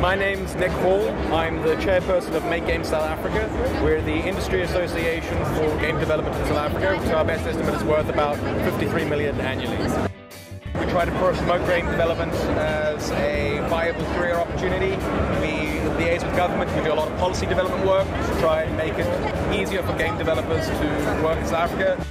My name's Nick Hall. I'm the chairperson of Make Games South Africa. We're the industry association for game development in South Africa, so our best estimate is worth about 53 million annually. We try to promote game development as a viable career opportunity. We liaise with government, we do a lot of policy development work to try and make it easier for game developers to work in South Africa.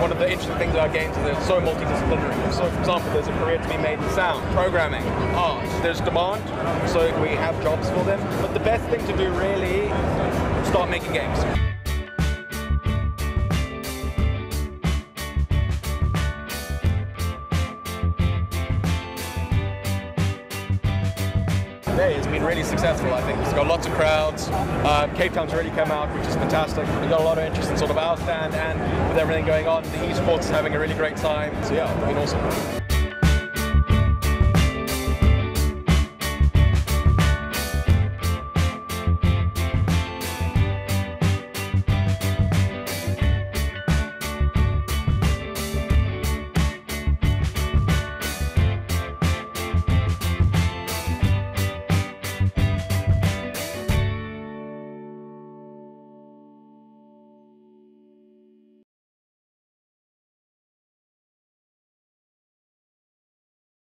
One of the interesting things about games is they're so multidisciplinary. So, for example, there's a career to be made in sound, programming, art. There's demand, so we have jobs for them. But the best thing to do really, is start making games. Today has been really successful, I think. It's got lots of crowds. Uh, Cape Town's really come out, which is fantastic. We've got a lot of interest in sort of our stand and with everything going on, the esports is having a really great time. So yeah, it's been awesome.